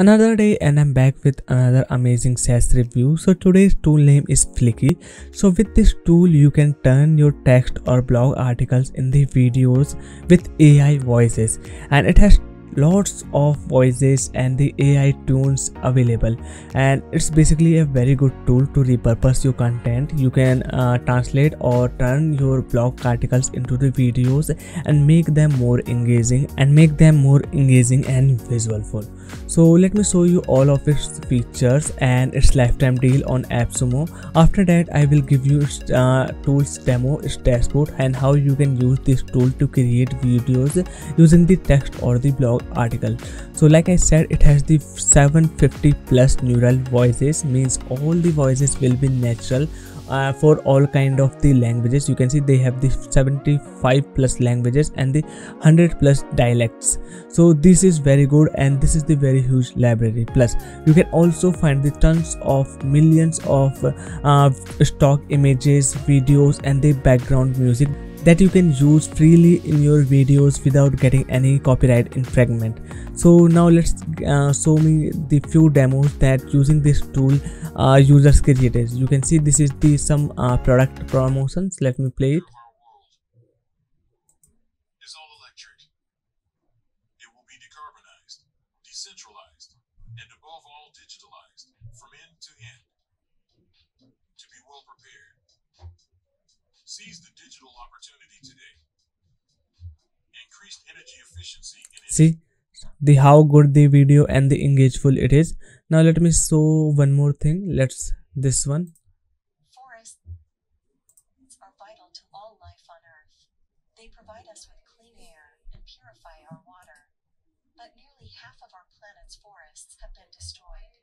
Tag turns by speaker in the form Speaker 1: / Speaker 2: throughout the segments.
Speaker 1: another day and i'm back with another amazing SaaS review. So today's tool name is Fliki. So with this tool you can turn your text or blog articles in the videos with ai voices. And it has lots of voices and the AI tunes available. And it's basically a very good tool to repurpose your content. You can uh, translate or turn your blog articles into the videos and make them more engaging and make them more engaging and visualful so let me show you all of its features and its lifetime deal on appsumo. After that i will give you its uh, tools demo its dashboard and how you can use this tool to create videos using the text or the blog article. So like i said it has the 750 plus neural voices means all the voices will be natural uh, for all kind of the languages. You can see they have the 75 plus languages and the 100 plus dialects. So this is very good and this is the very huge library plus. You can also find the tons of millions of uh, stock images videos and the background music that you can use freely in your videos without getting any copyright infringement. So now let's uh, show me the few demos that using this tool uh, users created. You can see this is the some uh, product promotions. Let me play it. Decentralized, and above all digitalized from end to end. To be well prepared, seize the digital opportunity today. Increased energy efficiency. See the how good the video and the engageful it is. Now let me show one more thing. Let's this one. Forests are vital to all life on Earth. They provide us with clean air and purify our water. But nearly half of our planet's forests have been destroyed.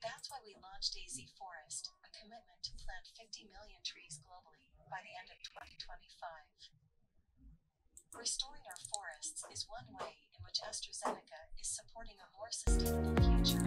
Speaker 1: That's why we launched AZ Forest, a commitment to plant 50 million trees globally by the end of 2025. Restoring our forests is one way in which AstraZeneca is supporting a more sustainable future.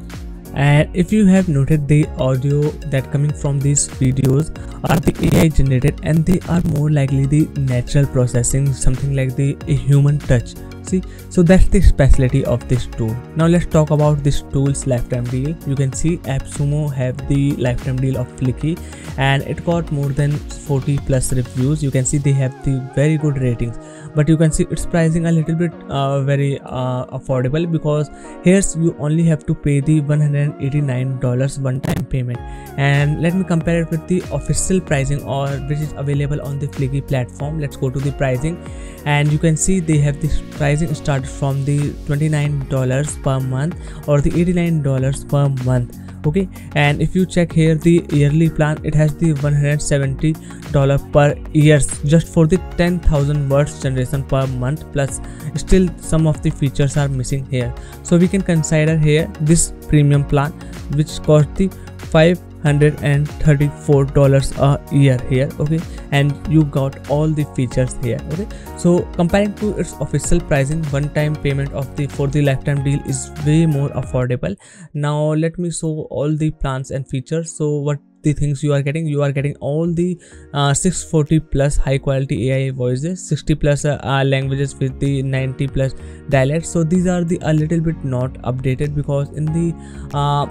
Speaker 1: And if you have noted the audio that coming from these videos are the AI generated and they are more likely the natural processing something like the human touch see so that's the specialty of this tool. Now let's talk about this tool's lifetime deal. You can see appsumo have the lifetime deal of Fliki and it got more than 40 plus reviews. You can see they have the very good ratings but you can see it's pricing a little bit uh, very uh, affordable because here's you only have to pay the 189 dollars one time payment. And let me compare it with the official pricing or which is available on the Fliki platform. Let's go to the pricing. And you can see they have this pricing started from the 29 dollars per month or the 89 dollars per month okay and if you check here the yearly plan it has the 170 dollar per years just for the 10,000 words generation per month plus still some of the features are missing here. So we can consider here this premium plan which cost the 5 134 dollars a year here okay? And you got all the features here okay? So comparing to its official pricing one time payment of the for the lifetime deal is way more affordable. Now let me show all the plans and features. So what the things you are getting? You are getting all the uh, 640 plus high quality ai voices 60 plus uh, uh, languages with the 90 plus dialects. So these are the a little bit not updated because in the uh,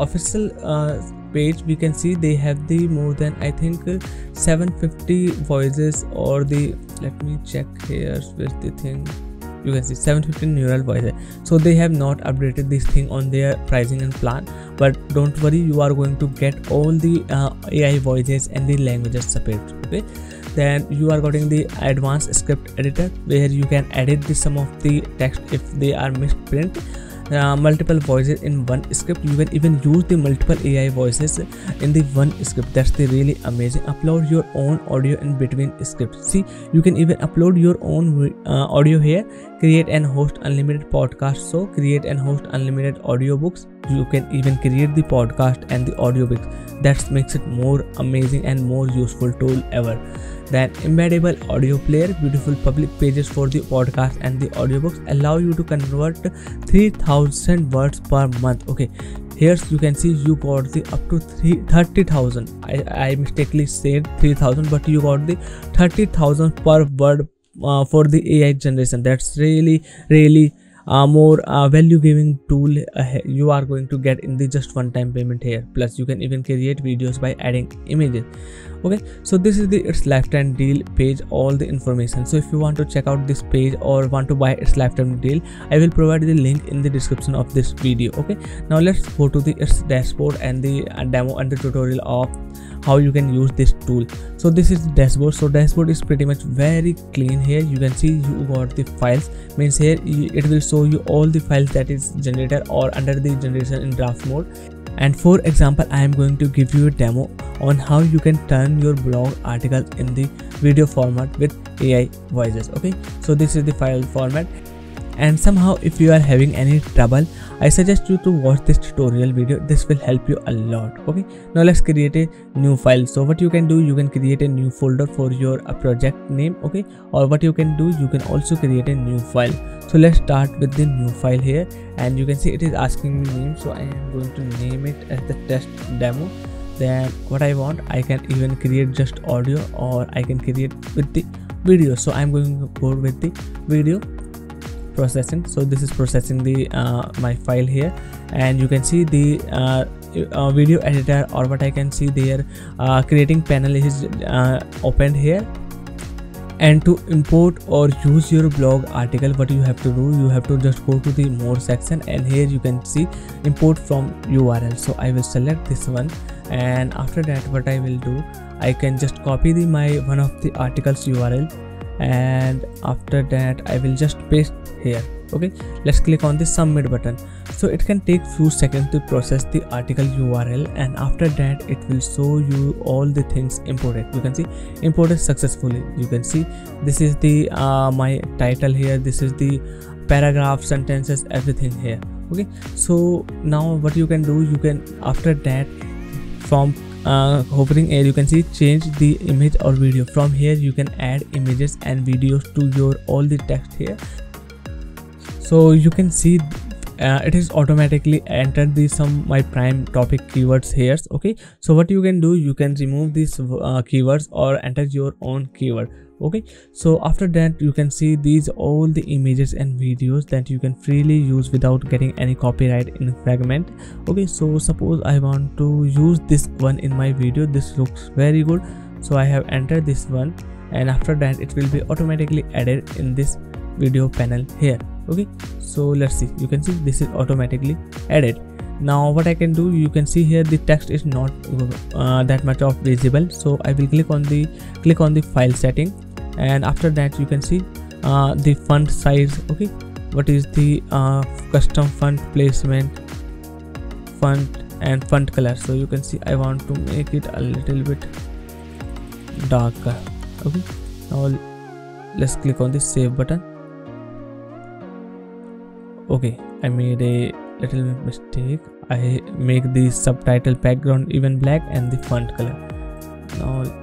Speaker 1: official uh, page we can see they have the more than i think 750 voices or the let me check here with the thing. You can see 750 neural voices. So they have not updated this thing on their pricing and plan. But don't worry you are going to get all the uh, ai voices and the languages separate okay? Then you are getting the advanced script editor where you can edit the some of the text if they are misprint uh, multiple voices in one script. You can even use the multiple ai voices in the one script. That's the really amazing. Upload your own audio in between scripts. See you can even upload your own uh, audio here. Create and host unlimited podcast so create and host unlimited audiobooks you can even create the podcast and the audiobooks that makes it more amazing and more useful tool ever then embeddable audio player, beautiful public pages for the podcast and the audiobooks allow you to convert 3000 words per month. Okay, here you can see you got the up to 30,000. I, I mistakenly said 3000, but you got the 30,000 per word uh, for the AI generation. That's really, really uh, more uh, value giving tool uh, you are going to get in the just one time payment here. Plus you can even create videos by adding images okay so this is the its lifetime deal page all the information. So if you want to check out this page or want to buy its lifetime deal i will provide the link in the description of this video okay? Now let's go to the its dashboard and the uh, demo and the tutorial of how you can use this tool. So this is dashboard. So dashboard is pretty much very clean here. You can see you got the files. Means here it will show you all the files that is generated or under the generation in draft mode and for example i am going to give you a demo on how you can turn your blog article in the video format with ai voices okay? So this is the file format and somehow if you are having any trouble i suggest you to watch this tutorial video. This will help you a lot okay? Now let's create a new file. So what you can do you can create a new folder for your uh, project name okay? Or what you can do you can also create a new file. So let's start with the new file here. And you can see it is asking me name so i am going to name it as the test demo. Then what i want i can even create just audio or i can create with the video. So i'm going to go with the video processing. So this is processing the uh, my file here. And you can see the uh, uh, video editor or what I can see there uh, creating panel is uh, opened here. And to import or use your blog article what you have to do you have to just go to the more section. And here you can see import from url so i will select this one. And after that what i will do i can just copy the my one of the articles url and after that i will just paste here okay? Let's click on the submit button. So it can take few seconds to process the article url and after that it will show you all the things imported. You can see imported successfully. You can see this is the uh, my title here. This is the paragraph sentences everything here okay? So now what you can do you can after that from uh, hovering here you can see change the image or video. From here you can add images and videos to your all the text here. So you can see uh, it is automatically entered the some my prime topic keywords here okay? So what you can do you can remove these uh, keywords or enter your own keyword okay so after that you can see these all the images and videos that you can freely use without getting any copyright infringement okay so suppose i want to use this one in my video. This looks very good. So i have entered this one and after that it will be automatically added in this video panel here. Okay so let's see. You can see this is automatically added. Now what i can do you can see here the text is not uh, that much of visible. So i will click on the click on the file setting and after that you can see uh, the font size okay? What is the uh, custom font placement font and font color? So you can see i want to make it a little bit darker okay? Now let's click on the save button. Okay i made a little mistake. I make the subtitle background even black and the font color. Now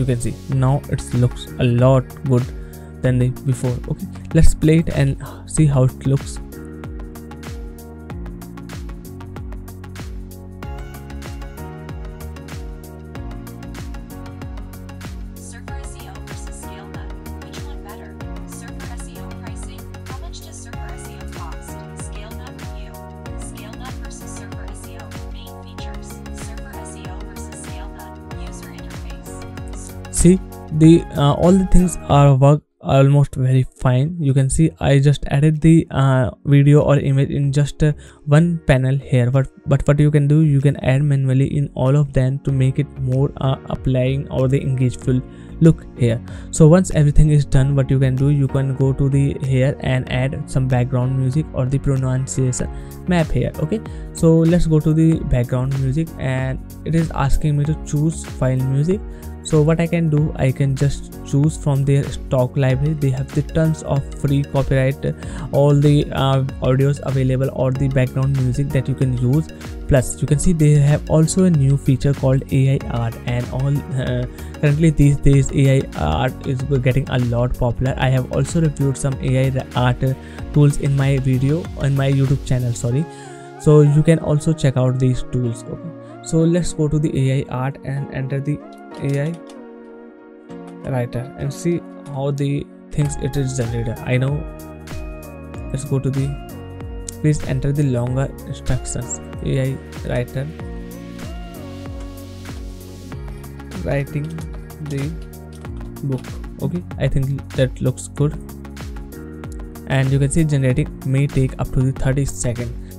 Speaker 1: you can see. Now it looks a lot good than the before. Okay let's play it and see how it looks see the uh, all the things are work almost very fine. You can see i just added the uh, video or image in just uh, one panel here. But but what you can do you can add manually in all of them to make it more uh, applying or the engageful look here. So once everything is done what you can do you can go to the here and add some background music or the pronunciation map here okay? So let's go to the background music and it is asking me to choose file music so what i can do i can just choose from their stock library. They have the tons of free copyright all the uh, audios available or the background music that you can use. Plus you can see they have also a new feature called ai art and all uh, currently these days ai art is getting a lot popular. I have also reviewed some ai art tools in my video on my youtube channel sorry. So you can also check out these tools okay. So let's go to the ai art and enter the ai writer and see how the things it is generated. I know let's go to the please enter the longer instructions. Ai writer writing the book. Okay i think that looks good. And you can see generating may take up to the 30 seconds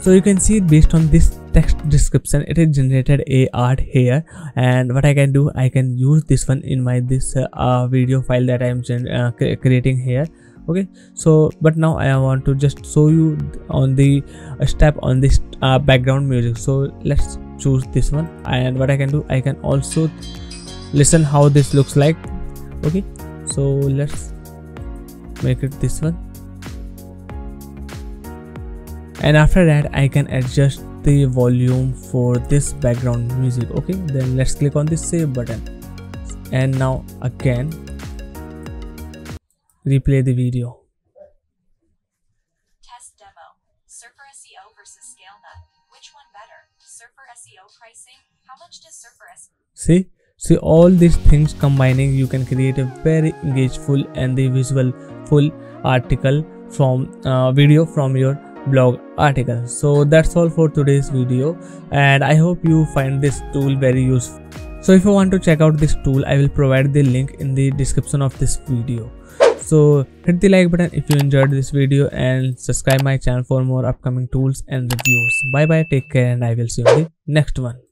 Speaker 1: so you can see based on this text description. It is generated a art here. And what i can do i can use this one in my this uh, uh, video file that i am uh, creating here. Okay. So but now i want to just show you on the uh, step on this uh, background music. So let's choose this one. And what i can do i can also listen how this looks like. Okay. So let's make it this one. And after that i can adjust the volume for this background music okay? Then let's click on the save button. And now again replay the video. Test demo. Surfer seo versus scalenut which one better? Surfer seo pricing? How much does surfer SEO see? See all these things combining you can create a very engageful and the visual full article from uh, video from your blog article. So that's all for today's video and i hope you find this tool very useful. So if you want to check out this tool i will provide the link in the description of this video. So hit the like button if you enjoyed this video and subscribe my channel for more upcoming tools and reviews. Bye bye take care and i will see you in the next one